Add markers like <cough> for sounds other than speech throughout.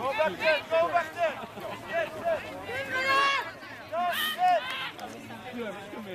Go back there, go back there. Yes,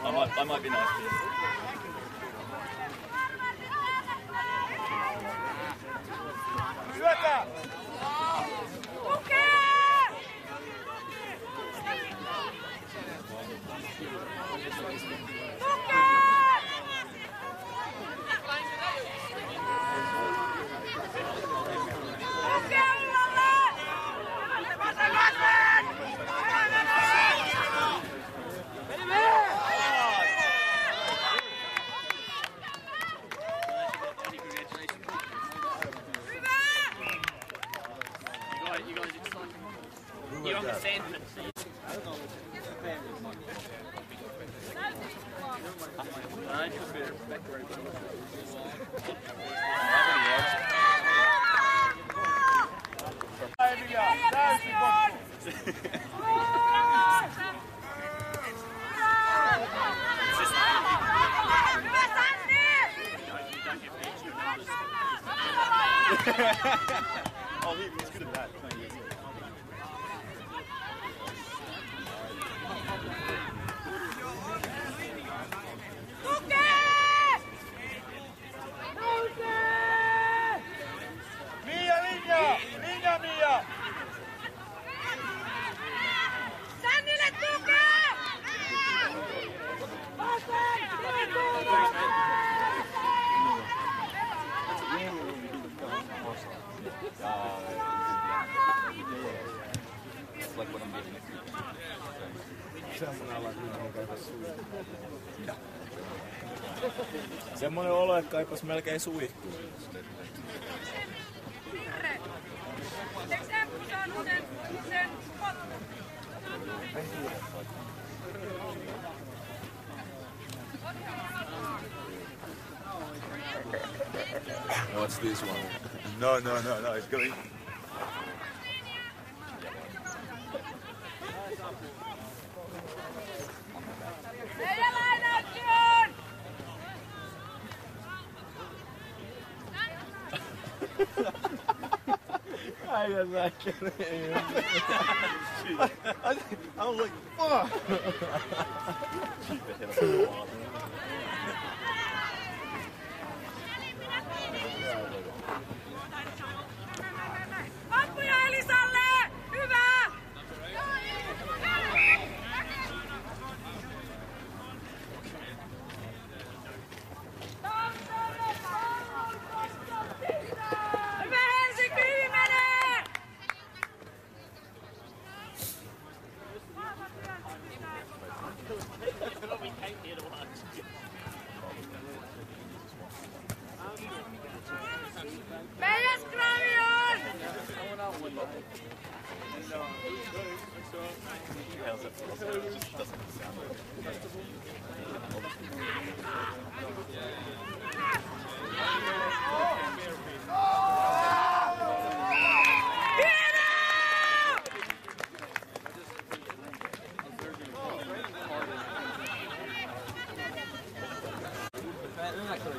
I might, I might be nice to you. Por quê? Oh, he, he's good at that. Semmoinen olo, että kaipas melkein suihkuun. Virre! Eikö Emppu saanut sen, sen? What's this one? No, no, no, no. It's going. I'm like, fuck. <laughs>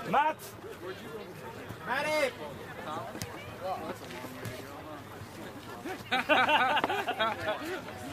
Matt. Allez <laughs>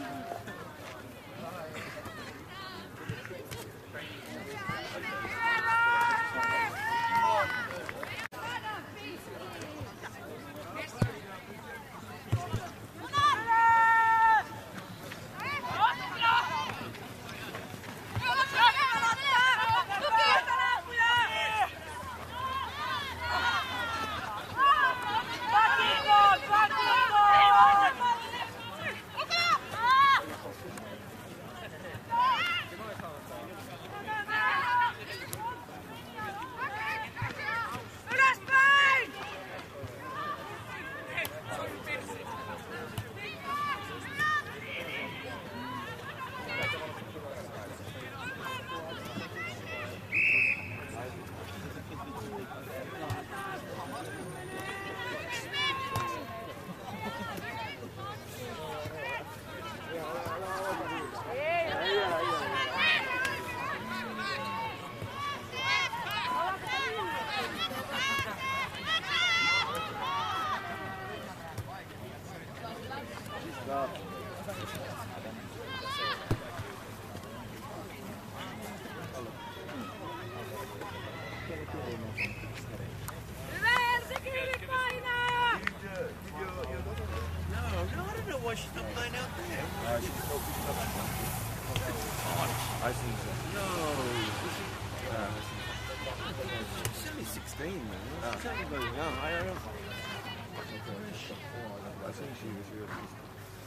I think so. No. She's only 16, man. She's young. I don't know. I think she was really.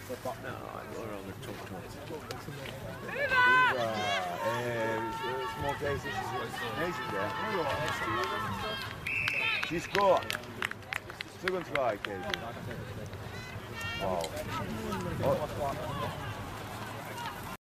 No, I got her on the top top. Hyvä! Uh, small case, amazing there. She scored. Second try, Casey. Wow. Oh,